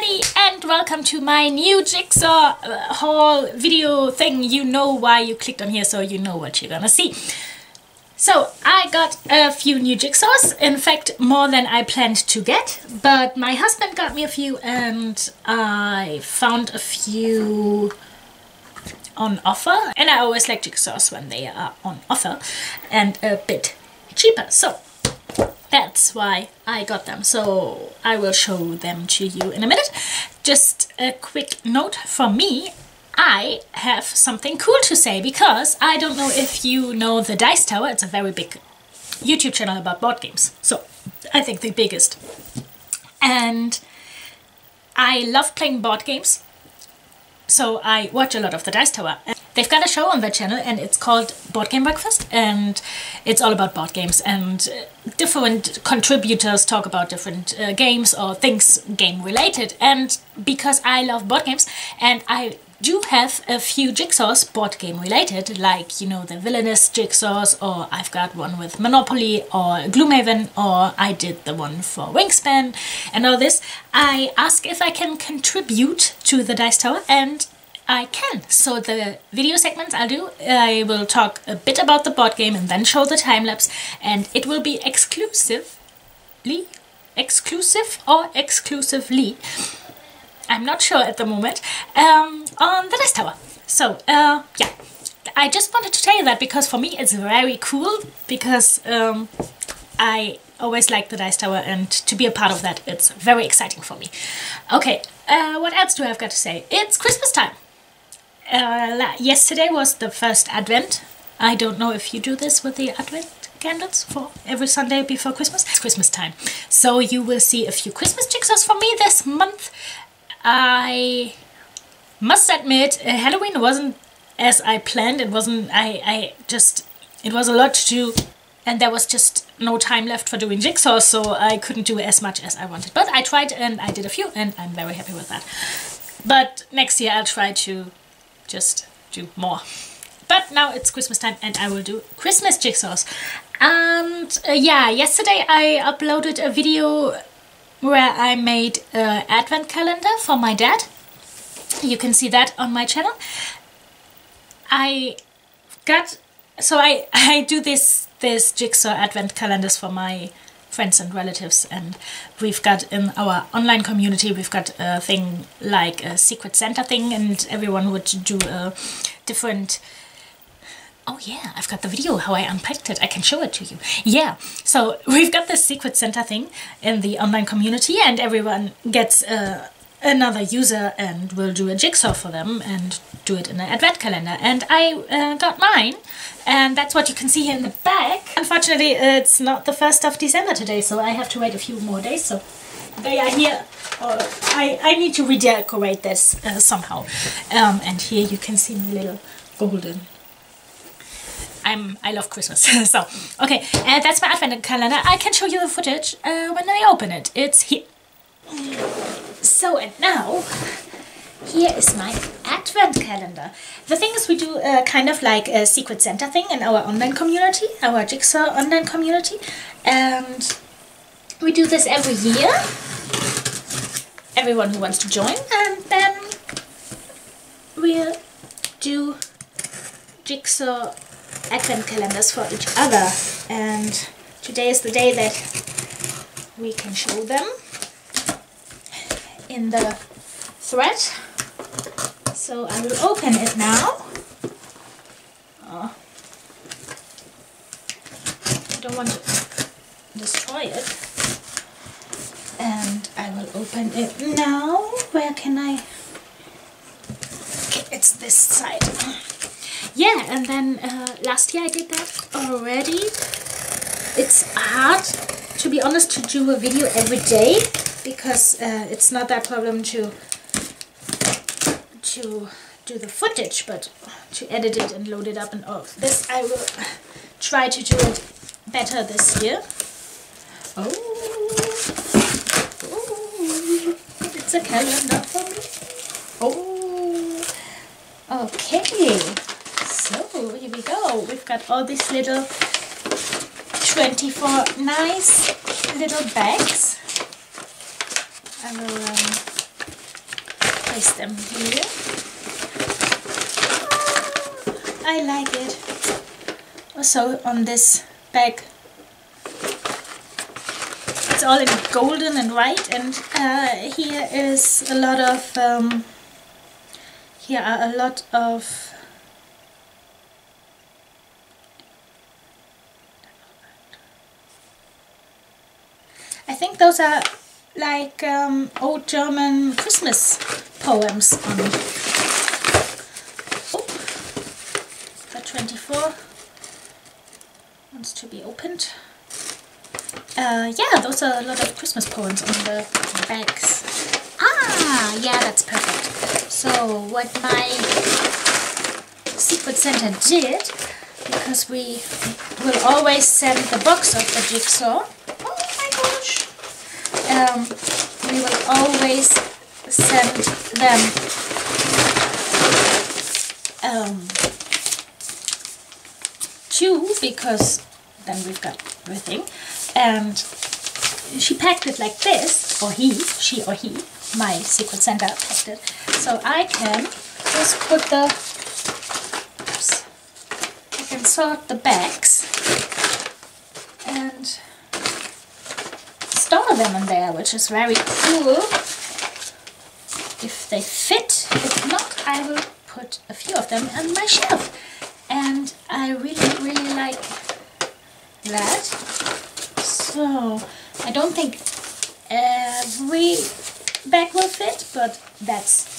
everybody and welcome to my new jigsaw uh, haul video thing. You know why you clicked on here so you know what you're gonna see. So I got a few new jigsaws, in fact more than I planned to get, but my husband got me a few and I found a few on offer and I always like jigsaws when they are on offer and a bit cheaper. So that's why I got them. So I will show them to you in a minute. Just a quick note from me. I have something cool to say because I don't know if you know the Dice Tower. It's a very big YouTube channel about board games. So I think the biggest. And I love playing board games. So I watch a lot of the Dice Tower. They've got a show on their channel and it's called Board Game Breakfast and it's all about board games and uh, different contributors talk about different uh, games or things game related and because I love board games and I do have a few jigsaws board game related like you know the villainous jigsaws or I've got one with Monopoly or Gloomhaven or I did the one for Wingspan and all this. I ask if I can contribute to the Dice Tower and I can. So the video segments I'll do, I will talk a bit about the board game and then show the time lapse and it will be exclusively, exclusive or exclusively, I'm not sure at the moment, um, on the Dice Tower. So uh, yeah, I just wanted to tell you that because for me it's very cool because um, I always like the Dice Tower and to be a part of that it's very exciting for me. Okay, uh, what else do I have got to say? It's Christmas time uh, yesterday was the first Advent. I don't know if you do this with the Advent candles for every Sunday before Christmas. It's Christmas time. So you will see a few Christmas jigsaws from me this month. I must admit, uh, Halloween wasn't as I planned. It wasn't, I, I just, it was a lot to do and there was just no time left for doing jigsaws so I couldn't do as much as I wanted. But I tried and I did a few and I'm very happy with that. But next year I'll try to just do more. But now it's Christmas time and I will do Christmas jigsaws. And uh, yeah, yesterday I uploaded a video where I made an advent calendar for my dad. You can see that on my channel. I got, so I, I do this, this jigsaw advent calendars for my friends and relatives and we've got in our online community we've got a thing like a secret Santa thing and everyone would do a different Oh yeah, I've got the video how I unpacked it. I can show it to you. Yeah, so we've got this secret Santa thing in the online community and everyone gets uh, another user and will do a jigsaw for them and do it in an advent calendar. And I uh, got mine and that's what you can see here in the back. Unfortunately, it's not the 1st of December today, so I have to wait a few more days. So they are here. I, I need to redecorate this uh, somehow. Um, and here you can see my little golden I'm I love Christmas. so okay, and that's my advent calendar. I can show you the footage uh, when I open it. It's here. So and now here is my advent calendar. The thing is we do uh, kind of like a secret Santa thing in our online community, our Jigsaw online community. And we do this every year. Everyone who wants to join. And then we'll do Jigsaw advent calendars for each other. And today is the day that we can show them in the thread so I will open it now. Oh. I don't want to destroy it. And I will open it now. Where can I? Okay, it's this side. Yeah, and then uh, last year I did that already. It's hard, to be honest, to do a video every day because uh, it's not that problem to to do the footage, but to edit it and load it up and all this, I will try to do it better this year. Oh, oh it's a calendar for me. Oh, okay. So here we go. We've got all these little 24 nice little bags. I will um, place them here. Oh, I like it. Also on this bag it's all in golden and white and uh, here is a lot of um, here are a lot of I think those are like um, old German Christmas poems on oh, the 24 wants to be opened uh, yeah, those are a lot of Christmas poems on the bags. Ah, yeah, that's perfect. So what my Secret Santa did, because we will always send the box of the jigsaw. Oh my gosh! Um, we will always send them um, two because then we've got everything and she packed it like this, or he, she or he, my Secret sender packed it. So I can just put the, oops, I can sort the bags and store them in there, which is very cool. If they fit, if not, I will put a few of them on my shelf. And I really, really like that. So, I don't think every bag will fit, but that's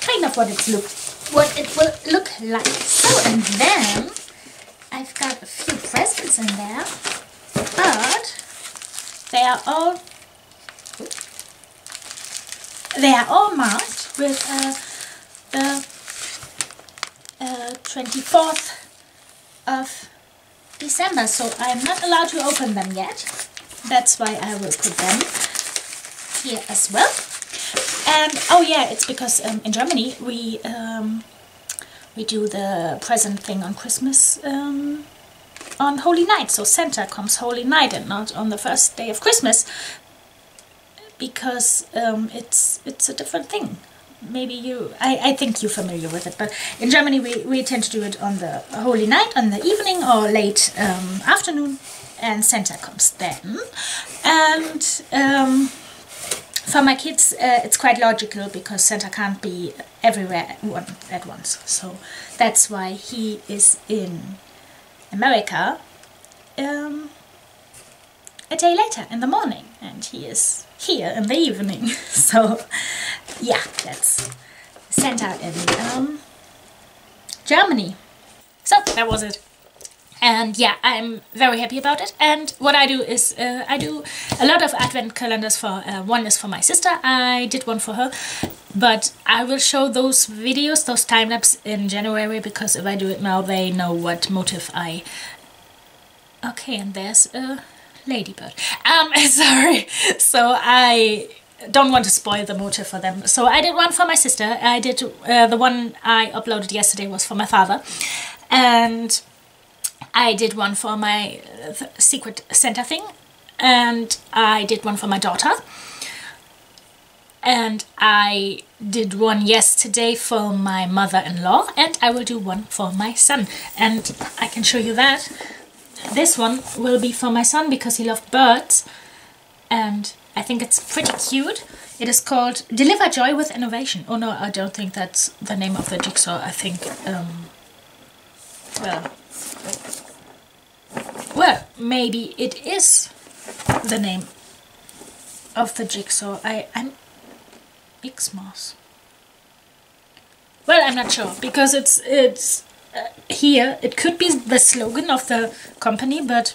kind of what it look what it will look like. So, and then I've got a few presents in there, but they are all they are all marked with uh, the uh, 24th of December, so I'm not allowed to open them yet. That's why I will put them here as well. And oh yeah, it's because um, in Germany we um, we do the present thing on Christmas um, on Holy Night. So Santa comes Holy Night and not on the first day of Christmas because um, it's it's a different thing. Maybe you I, I think you're familiar with it but in Germany we, we tend to do it on the holy night on the evening or late um, afternoon and Santa comes then. And um, for my kids uh, it's quite logical because Santa can't be everywhere at once. So that's why he is in America um, a day later in the morning and he is here in the evening so yeah, that's sent out in um, Germany. So that was it. And yeah, I'm very happy about it. And what I do is uh, I do a lot of advent calendars for, uh, one is for my sister, I did one for her. But I will show those videos, those time-lapse in January, because if I do it now, they know what motive I... Okay, and there's a ladybird. Um, sorry. So I don't want to spoil the motive for them. So I did one for my sister. I did uh, the one I uploaded yesterday was for my father, and I did one for my uh, secret Santa thing, and I did one for my daughter, and I did one yesterday for my mother-in-law, and I will do one for my son, and I can show you that. This one will be for my son because he loved birds, and I think it's pretty cute. It is called Deliver Joy with Innovation. Oh no, I don't think that's the name of the jigsaw. I think, um, well, well, maybe it is the name of the jigsaw. I, I'm Xmas. Well, I'm not sure because it's it's uh, here. It could be the slogan of the company, but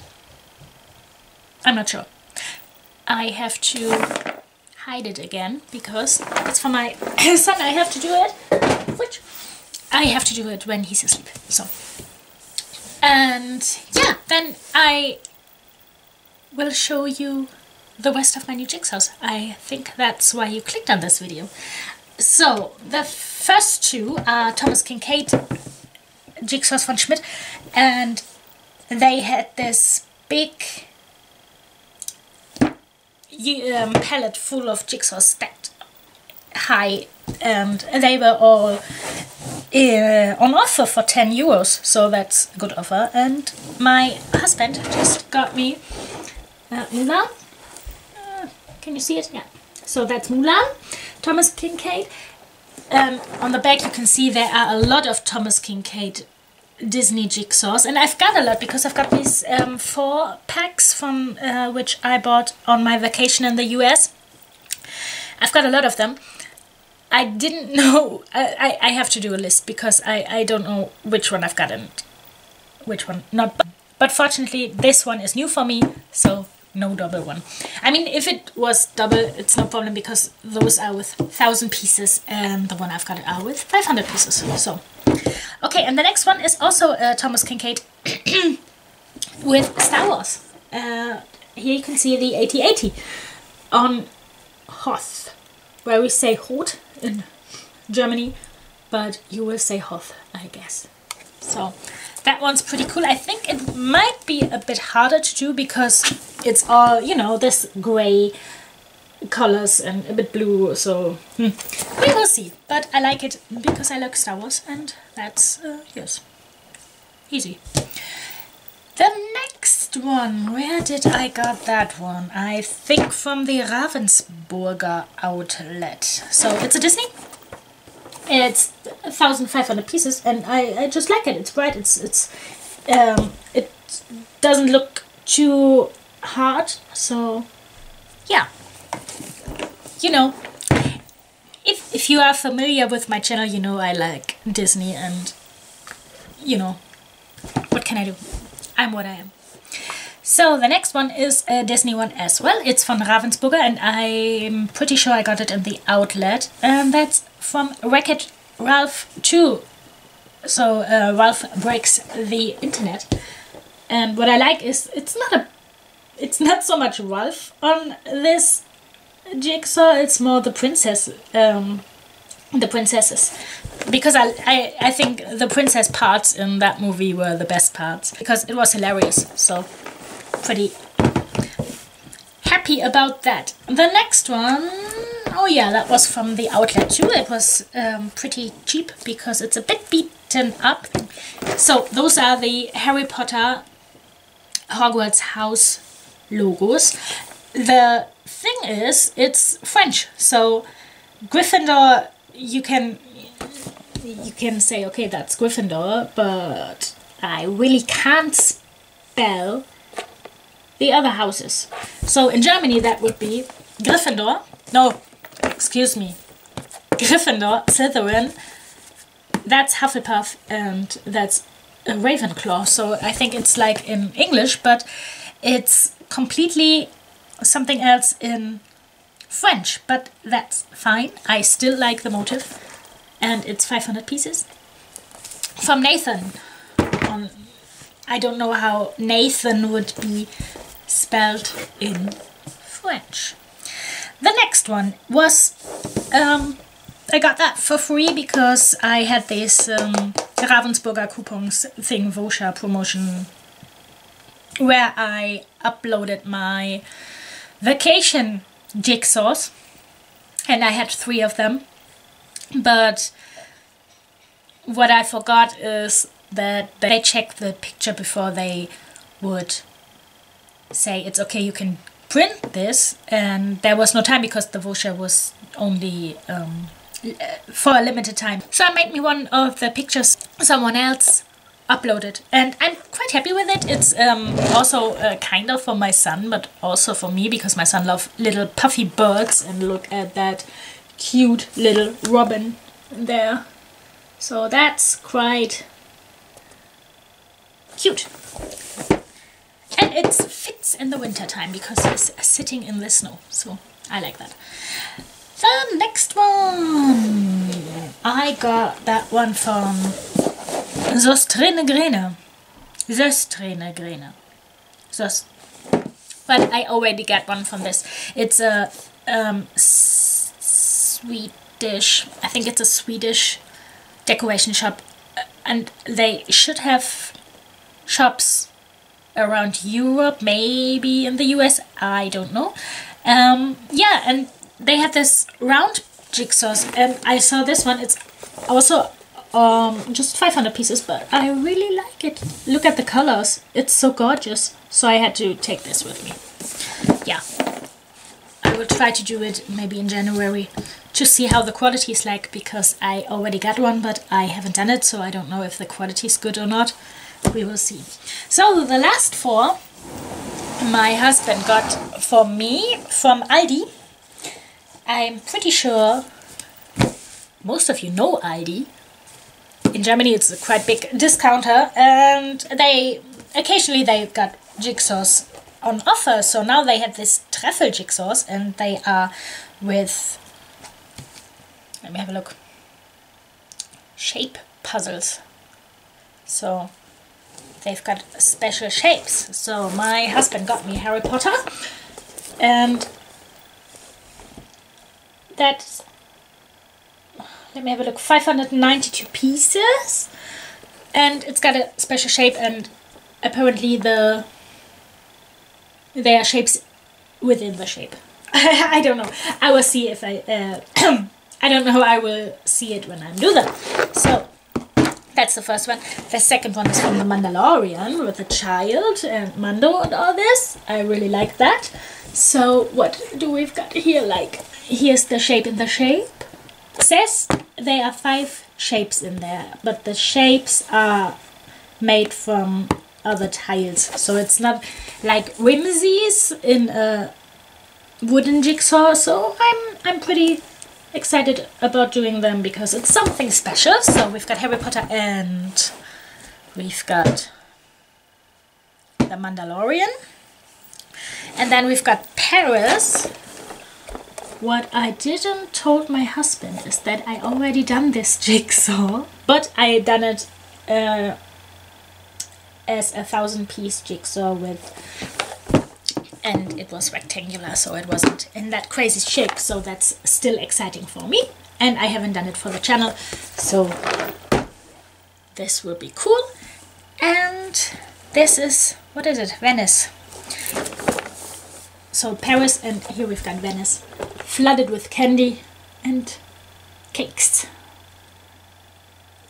I'm not sure. I have to hide it again because it's for my son. I have to do it, which I have to do it when he's asleep. So, and yeah, then I will show you the rest of my new jigsaws. I think that's why you clicked on this video. So, the first two are Thomas Kinkade jigsaws von Schmidt and they had this big um, palette full of jigsaws stacked high and they were all uh, on offer for 10 euros, so that's a good offer. And my husband just got me uh, Mulan. Can you see it? Yeah. So that's Mulan, Thomas Kinkade. And on the back you can see there are a lot of Thomas Kinkade Disney jigsaws and I've got a lot because I've got these um, four packs from uh, which I bought on my vacation in the US. I've got a lot of them. I didn't know, I, I, have to do a list because I, I don't know which one I've got and which one not. But fortunately this one is new for me so no double one. I mean if it was double it's no problem because those are with 1000 pieces and the one I've got are with 500 pieces. So Okay, and the next one is also uh, Thomas Kinkade with Star Wars. Uh, here you can see the AT-AT on Hoth, where we say Hoth in Germany, but you will say Hoth, I guess. So that one's pretty cool. I think it might be a bit harder to do because it's all, you know, this grey colors and a bit blue, so hmm. we will see. But I like it because I like Star Wars and that's, uh, yes, easy. The next one, where did I got that one? I think from the Ravensburger outlet. So it's a Disney. It's 1,500 pieces and I, I just like it. It's bright, it's, it's, um, it doesn't look too hard, so yeah you know, if, if you are familiar with my channel, you know I like Disney and, you know, what can I do? I'm what I am. So the next one is a Disney one as well. It's from Ravensburger and I'm pretty sure I got it in the outlet. And that's from Wreck-It Ralph 2. So uh, Ralph breaks the internet. And what I like is it's not a it's not so much Ralph on this Jigsaw, it's more the princess, um, the princesses. Because I, I, I think the princess parts in that movie were the best parts. Because it was hilarious, so pretty happy about that. The next one, oh yeah, that was from the outlet too. It was um, pretty cheap because it's a bit beaten up. So those are the Harry Potter Hogwarts house logos. The thing is, it's French, so Gryffindor, you can you can say, okay, that's Gryffindor, but I really can't spell the other houses. So in Germany, that would be Gryffindor. No, excuse me, Gryffindor, Slytherin. That's Hufflepuff, and that's Ravenclaw. So I think it's like in English, but it's completely something else in French, but that's fine. I still like the motive and it's 500 pieces. From Nathan. Um, I don't know how Nathan would be spelled in French. The next one was, um, I got that for free because I had this um, Ravensburger coupons thing, Vosha promotion, where I uploaded my vacation jigsaws and I had three of them. But what I forgot is that they checked the picture before they would say it's okay you can print this. And there was no time because the voucher was only um, for a limited time. So I made me one of the pictures. Someone else uploaded and I'm quite happy with it. It's um, also uh, kind of for my son but also for me because my son loves little puffy birds and look at that cute little robin there. So that's quite cute. And it fits in the winter time because it's sitting in the snow. So I like that. The next one. I got that one from Søstrene Grene. Søstrene Grene. Zost. But I already got one from this. It's a um, Swedish, I think it's a Swedish decoration shop. And they should have shops around Europe, maybe in the US, I don't know. Um, yeah, and they have this round jigsaws and I saw this one it's also um, just 500 pieces but I really like it. Look at the colors. It's so gorgeous. So I had to take this with me. Yeah. I will try to do it maybe in January to see how the quality is like because I already got one but I haven't done it so I don't know if the quality is good or not. We will see. So the last four my husband got for me from Aldi I'm pretty sure most of you know Aldi. In Germany it's a quite big discounter and they occasionally they've got jigsaws on offer. So now they have this Trefl jigsaws and they are with let me have a look shape puzzles. So they've got special shapes. So my husband got me Harry Potter and that's let me have a look 592 pieces and it's got a special shape and apparently the there are shapes within the shape I don't know I will see if I uh, I don't know how I will see it when I do that so that's the first one. The second one is from The Mandalorian with the child and Mando and all this. I really like that. So what do we've got here? Like here's the shape in the shape. It says there are five shapes in there, but the shapes are made from other tiles. So it's not like whimsies in a wooden jigsaw. So I'm I'm pretty excited about doing them because it's something special. So we've got Harry Potter and we've got the Mandalorian. And then we've got Paris what I didn't told my husband is that I already done this jigsaw, but I done it uh, as a thousand piece jigsaw with and it was rectangular so it wasn't in that crazy shape so that's still exciting for me and I haven't done it for the channel so this will be cool. And this is what is it? Venice so Paris and here we've got Venice flooded with candy and cakes.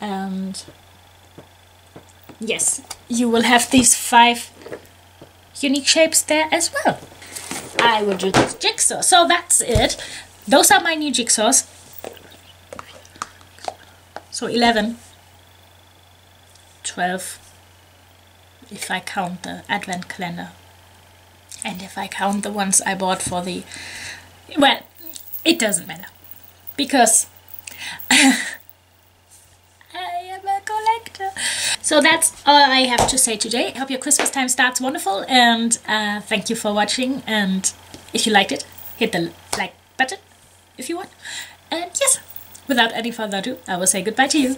And yes, you will have these five unique shapes there as well. I will do this jigsaw. So that's it. Those are my new jigsaws. So 11, 12, if I count the advent calendar. And if I count the ones I bought for the well, it doesn't matter because I am a collector. So that's all I have to say today. I hope your Christmas time starts wonderful and uh, thank you for watching and if you liked it, hit the like button if you want. And yes, without any further ado, I will say goodbye to you.